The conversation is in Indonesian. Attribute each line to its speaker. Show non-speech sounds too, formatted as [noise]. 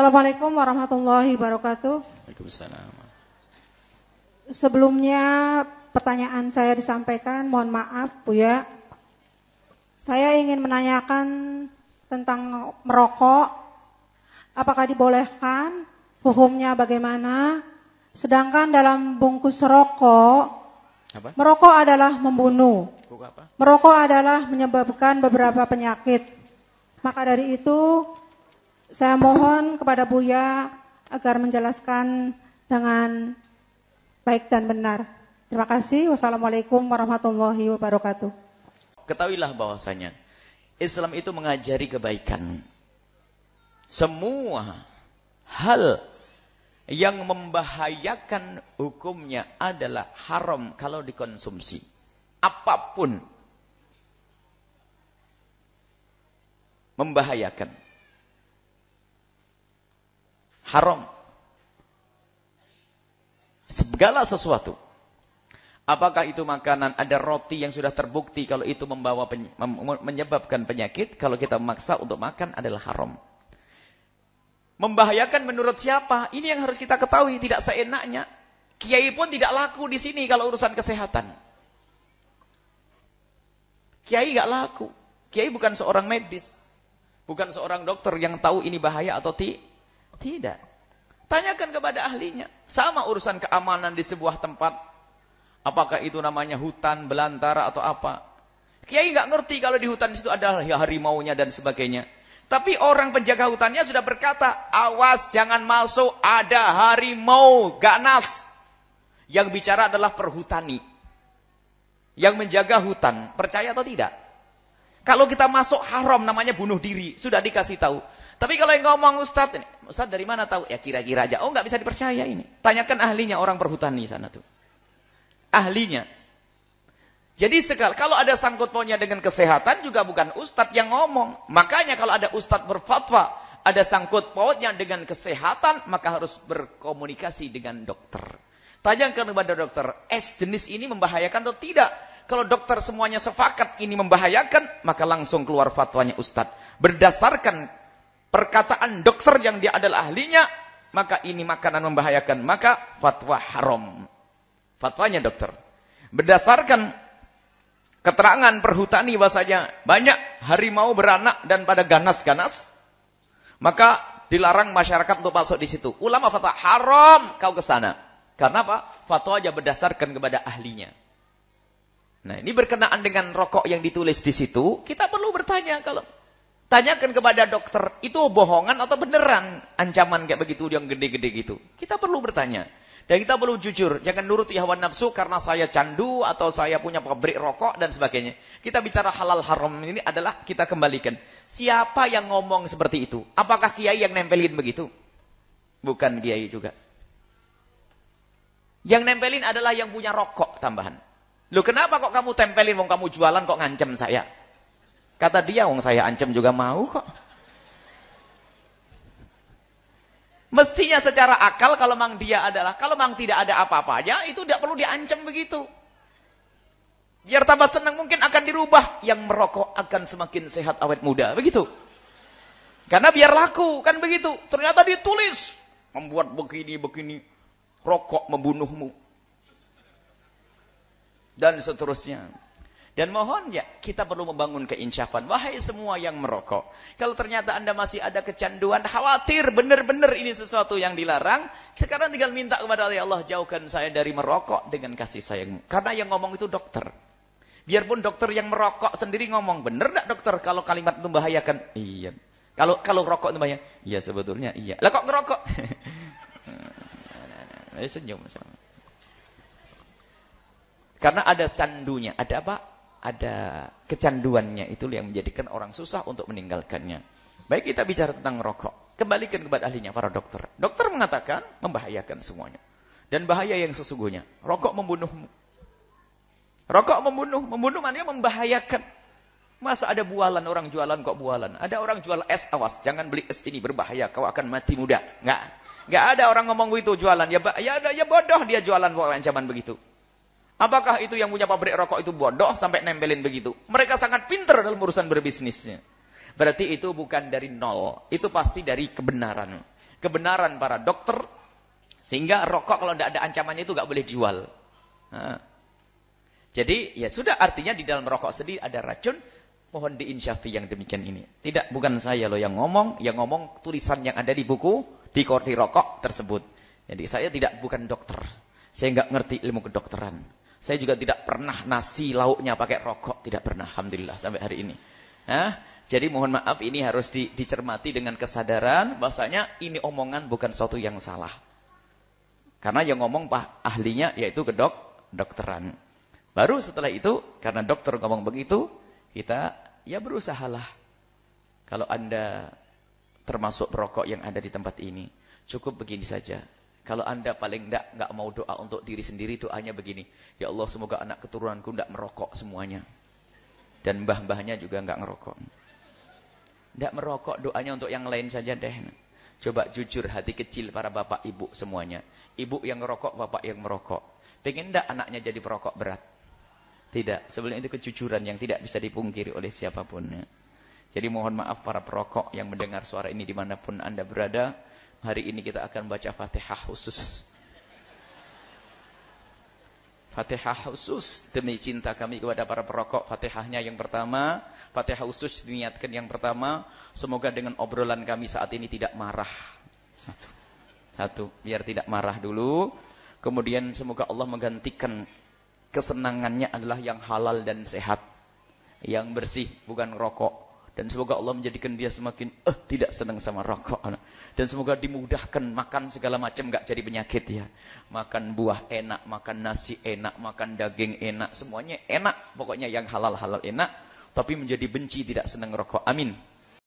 Speaker 1: Assalamualaikum warahmatullahi wabarakatuh.
Speaker 2: Waalaikumsalam.
Speaker 1: Sebelumnya pertanyaan saya disampaikan, mohon maaf Bu ya. Saya ingin menanyakan tentang merokok. Apakah dibolehkan? Hukumnya bagaimana? Sedangkan dalam bungkus rokok,
Speaker 2: Apa?
Speaker 1: merokok adalah membunuh.
Speaker 2: Apa?
Speaker 1: Merokok adalah menyebabkan beberapa penyakit. Maka dari itu, saya mohon kepada Buya agar menjelaskan dengan baik dan benar. Terima kasih. Wassalamualaikum warahmatullahi wabarakatuh.
Speaker 2: Ketahuilah bahwasanya Islam itu mengajari kebaikan. Semua hal yang membahayakan hukumnya adalah haram kalau dikonsumsi. Apa pun membahayakan. Haram. Segala sesuatu. Apakah itu makanan? Ada roti yang sudah terbukti kalau itu membawa menyebabkan penyakit. Kalau kita memaksa untuk makan adalah haram. Membahayakan menurut siapa? Ini yang harus kita ketahui. Tidak seenaknya. Kiai pun tidak laku di sini kalau urusan kesehatan. Kiai gak laku. Kiai bukan seorang medis. Bukan seorang dokter yang tahu ini bahaya atau ti tidak. Tanyakan kepada ahlinya. Sama urusan keamanan di sebuah tempat. Apakah itu namanya hutan, belantara atau apa? Kiai nggak ngerti kalau di hutan itu ada harimaunya dan sebagainya. Tapi orang penjaga hutannya sudah berkata, awas jangan masuk, ada harimau, ganas. Yang bicara adalah perhutani. Yang menjaga hutan, percaya atau tidak? Kalau kita masuk haram namanya bunuh diri, sudah dikasih tahu. Tapi kalau yang ngomong Ustaz, Ustaz dari mana tahu? Ya kira-kira aja. Oh nggak bisa dipercaya ini. Tanyakan ahlinya orang perhutani sana tuh. Ahlinya. Jadi sekali kalau ada sangkut pautnya dengan kesehatan juga bukan Ustadz yang ngomong. Makanya kalau ada Ustadz berfatwa, ada sangkut pautnya dengan kesehatan, maka harus berkomunikasi dengan dokter. Tanyakan kepada dokter, es jenis ini membahayakan atau tidak? Kalau dokter semuanya sepakat ini membahayakan, maka langsung keluar fatwanya Ustadz. Berdasarkan perkataan dokter yang dia adalah ahlinya, maka ini makanan membahayakan, maka fatwa haram. Fatwanya dokter. Berdasarkan keterangan perhutani bahasanya banyak harimau beranak dan pada ganas-ganas, maka dilarang masyarakat untuk masuk di situ. Ulama fatwa haram kau ke sana. Karena apa? Fatwa aja berdasarkan kepada ahlinya. Nah, ini berkenaan dengan rokok yang ditulis di situ, kita perlu bertanya kalau tanyakan kepada dokter, itu bohongan atau beneran ancaman kayak begitu yang gede-gede gitu. Kita perlu bertanya. Dan kita perlu jujur, jangan nuruti hawa nafsu karena saya candu atau saya punya pabrik rokok dan sebagainya. Kita bicara halal haram ini adalah kita kembalikan. Siapa yang ngomong seperti itu? Apakah kiai yang nempelin begitu? Bukan kiai juga. Yang nempelin adalah yang punya rokok tambahan. Loh kenapa kok kamu tempelin, wong kamu jualan kok ngancem saya? Kata dia, wong saya ancam juga mau kok. Mestinya secara akal kalau memang dia adalah, kalau memang tidak ada apa-apanya, itu tidak perlu diancam begitu. Biar tambah senang mungkin akan dirubah. Yang merokok akan semakin sehat awet muda. Begitu. Karena biar laku. Kan begitu. Ternyata ditulis. Membuat begini-begini. Rokok membunuhmu. Dan seterusnya. Dan mohon ya, kita perlu membangun keinsyafan. Wahai semua yang merokok. Kalau ternyata anda masih ada kecanduan, khawatir benar-benar ini sesuatu yang dilarang. Sekarang tinggal minta kepada Allah, jauhkan saya dari merokok dengan kasih sayangmu. Karena yang ngomong itu dokter. Biarpun dokter yang merokok sendiri ngomong, benar tak dokter kalau kalimat itu membahayakan? Iya. Kalau kalau rokok itu bahaya? Iya sebetulnya iya. Lah kok ngerokok? [laughs] Senyum. Karena ada candunya. Ada apa? Ada kecanduannya. Itu yang menjadikan orang susah untuk meninggalkannya. Baik kita bicara tentang rokok. Kembalikan kepada ahlinya, para dokter. Dokter mengatakan membahayakan semuanya. Dan bahaya yang sesungguhnya. Rokok membunuhmu. Rokok membunuh. Membunuh maknanya membahayakan. Masa ada bualan, orang jualan kok bualan. Ada orang jual es, awas. Jangan beli es ini, berbahaya. Kau akan mati muda. Enggak. Enggak ada orang ngomong begitu jualan. Ya, ya, ya bodoh dia jualan kok ancaman begitu. Apakah itu yang punya pabrik rokok itu bodoh sampai nempelin begitu? Mereka sangat pintar dalam urusan berbisnisnya. Berarti itu bukan dari nol. Itu pasti dari kebenaran. kebenaran para dokter sehingga rokok kalau tidak ada ancamannya itu nggak boleh dijual. Nah. Jadi ya sudah artinya di dalam rokok sendiri ada racun. Mohon diinsyafi yang demikian ini. Tidak, bukan saya loh yang ngomong. Yang ngomong tulisan yang ada di buku, di, di rokok tersebut. Jadi saya tidak bukan dokter. Saya nggak ngerti ilmu kedokteran. Saya juga tidak pernah nasi lauknya pakai rokok. Tidak pernah, Alhamdulillah sampai hari ini. Nah, jadi mohon maaf ini harus di, dicermati dengan kesadaran bahasanya ini omongan bukan suatu yang salah. Karena yang ngomong pak ahlinya yaitu kedok dokteran. Baru setelah itu karena dokter ngomong begitu, kita ya berusahalah. Kalau Anda termasuk perokok yang ada di tempat ini, cukup begini saja. Kalau Anda paling tidak nggak mau doa untuk diri sendiri, doanya begini. Ya Allah, semoga anak keturunanku tidak merokok semuanya. Dan mbah-mbahnya juga nggak ngerokok. Tidak merokok doanya untuk yang lain saja deh. Coba jujur hati kecil para bapak ibu semuanya. Ibu yang ngerokok, bapak yang merokok. Pengen tidak anaknya jadi perokok berat? Tidak. Sebelum itu kejujuran yang tidak bisa dipungkiri oleh siapa pun. Jadi mohon maaf para perokok yang mendengar suara ini di mana pun anda berada. Hari ini kita akan baca fatihah khusus. Fatihah khusus demi cinta kami kepada para perokok. Fatihahnya yang pertama, Fatihah khusus diniatkan yang pertama, semoga dengan obrolan kami saat ini tidak marah. Satu. Satu, biar tidak marah dulu. Kemudian semoga Allah menggantikan kesenangannya adalah yang halal dan sehat. Yang bersih, bukan rokok. Dan semoga Allah menjadikan dia semakin eh tidak senang sama rokok. Dan semoga dimudahkan makan segala macam nggak jadi penyakit ya. Makan buah enak, makan nasi enak, makan daging enak, semuanya enak. Pokoknya yang halal-halal enak. Tapi menjadi benci tidak senang rokok. Amin.